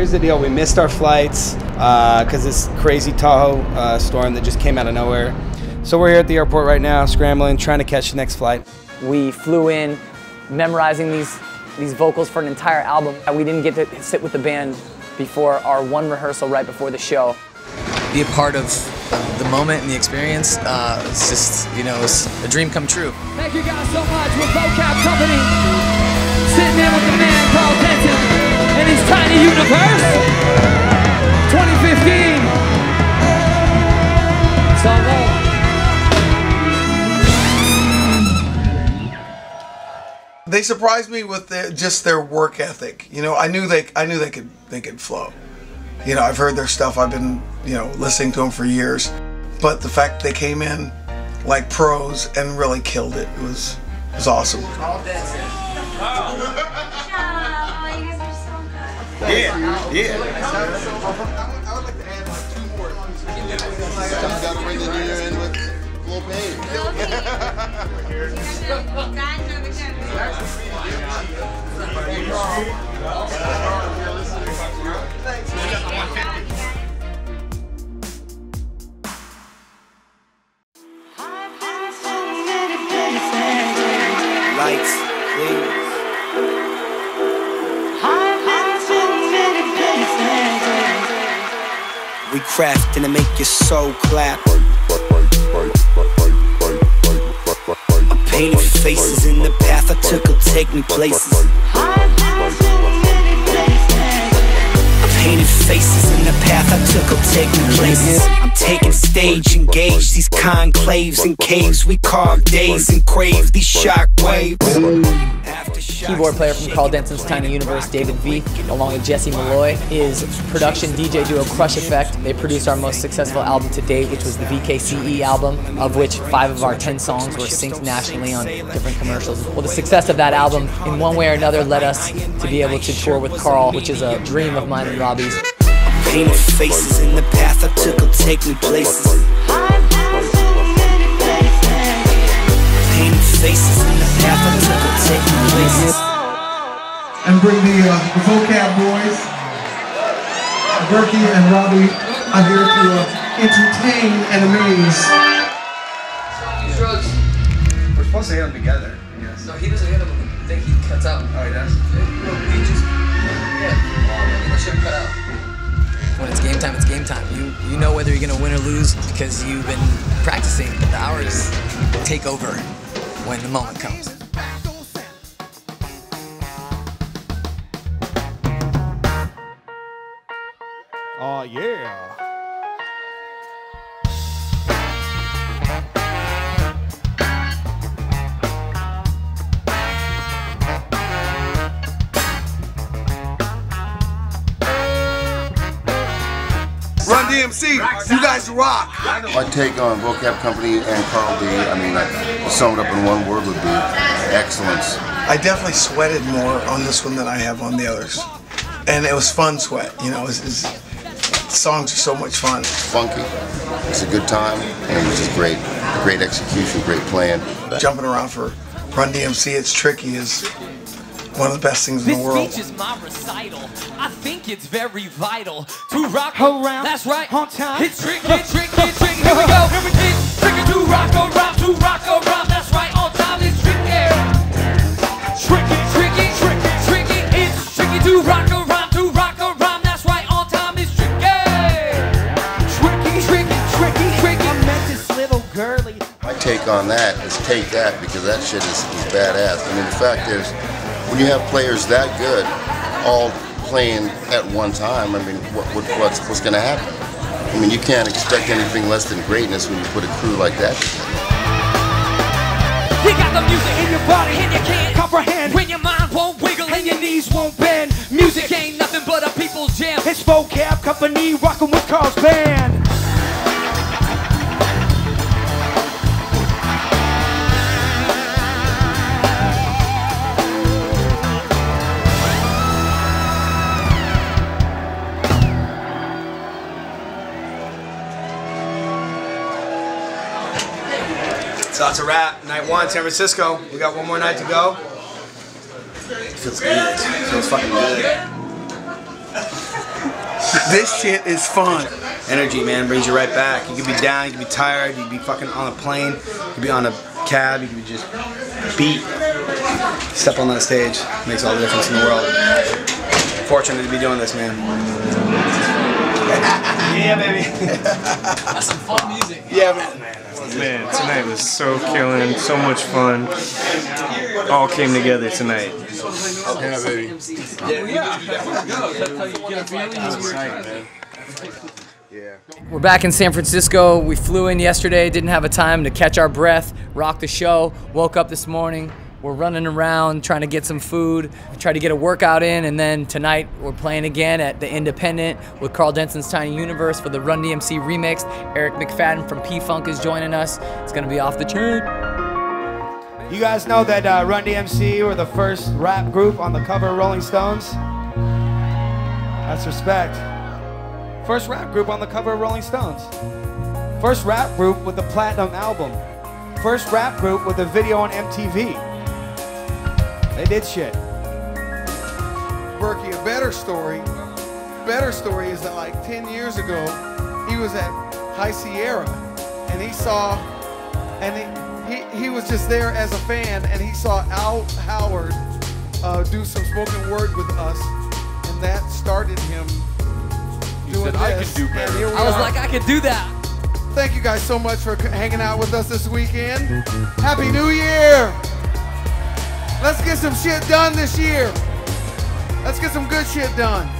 here's the deal. We missed our flights because this crazy Tahoe uh, storm that just came out of nowhere. So we're here at the airport right now, scrambling, trying to catch the next flight. We flew in, memorizing these these vocals for an entire album. We didn't get to sit with the band before our one rehearsal right before the show. Be a part of the moment and the experience. Uh, it's just, you know, it's a dream come true. Thank you guys so much with Vokab Kompany. Sitting there with the man Karl Denson and his tiny universe. 2015. It's all love. They surprised me with their, just their work ethic. You know, I knew they I knew they could they could flow. You know, I've heard their stuff. I've been you know listening to them for years, but the fact they came in like pros and really killed it, it was it was awesome. Yeah, yeah. I would like We crafting to make your soul clap. I painted faces in the path I took will take me places. I painted faces in the path I took will take me places. I'm taking stage, engage these conclaves and caves. We carve days and crave these shock waves. Keyboard player from Karl Denson's Tiny Universe, David V, along with Jesse Malloy, is production DJ duo Crush Effect. They produced our most successful album to date, which was the VKCE album, of which five of our ten songs were synced nationally on different commercials. Well, the success of that album, in one way or another, led us to be able to tour with Carl, which is a dream of mine and Robbie's. Painted faces in the path I took will take me places. Painted faces take and bring the, uh, the Vokab boys. Berkey and Robbie are here to uh, entertain and amaze. We're supposed to hit them together. Yes. No, he doesn't hit them. I think he cuts out. Oh, he does? He just, yeah, should cut out. When it's game time, it's game time. You you know whether you're gonna win or lose because you've been practicing. The hours take over when the moment comes. Oh, yeah. Run DMC, you guys rock. My take on Vokab Kompany and Karl D. I mean, like, to sum it up in one word would be excellence. I definitely sweated more on this one than I have on the others, and it was fun sweat. You know, it's, it's, songs are so much fun. Funky. It's a good time, and it's just great. Great execution, great plan. Jumping around for Run DMC, it's tricky, is one of the best things in the world. This speech is my recital. I think it's very vital to rock around. That's right. On time. It's tricky, tricky, tricky. Here we go. Here we go. Take on that is take that because that shit is, is badass. I mean, the fact is, when you have players that good, all playing at one time, I mean, what, what, what's, what's going to happen? I mean, you can't expect anything less than greatness when you put a crew like that together. You got the music in your body and you can't comprehend when your mind won't wiggle and your knees won't bend. Music ain't nothing but a people's jam. It's Vokab Kompany rocking with Karl's band. So it's a wrap. Night one, San Francisco. We got one more night to go. It feels good. It feels fucking good. This shit is fun. Energy, man, brings you right back. You could be down, you could be tired, you could be fucking on a plane, you could be on a cab, you could be just beat. Step on that stage, makes all the difference in the world. Fortunate to be doing this, man. yeah, baby. That's some fun music. Yeah, man. Man, tonight was so killing, so much fun. All came together tonight. Yeah, baby. Yeah. We're back in San Francisco. We flew in yesterday, didn't have a time to catch our breath, rock the show. Woke up this morning. We're running around trying to get some food, try to get a workout in, and then tonight we're playing again at the Independent with Karl Denson's Tiny Universe for the Run DMC remix. Eric McFadden from P Funk is joining us. It's gonna be off the chain. You guys know that uh, Run DMC were the first rap group on the cover of Rolling Stones? That's respect. First rap group on the cover of Rolling Stones. First rap group with a platinum album. First rap group with a video on MTV. They did shit. Berkey, a better story, better story is that like 10 years ago, he was at High Sierra and he saw, and he, he, he was just there as a fan and he saw Al Howard uh, do some spoken word with us and that started him doing said, "I can do And better." I was are. like, I could do that. Thank you guys so much for hanging out with us this weekend. Happy New Year! Let's get some shit done this year. Let's get some good shit done.